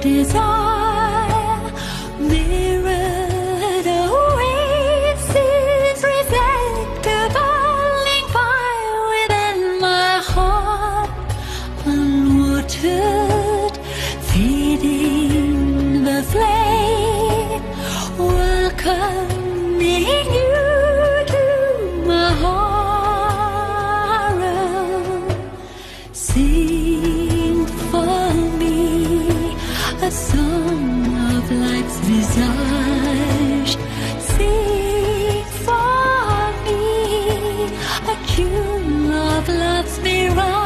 desire. Mirrored burning fire within my heart. Unwatered feeding the flame. Welcoming A cue of love's mirror.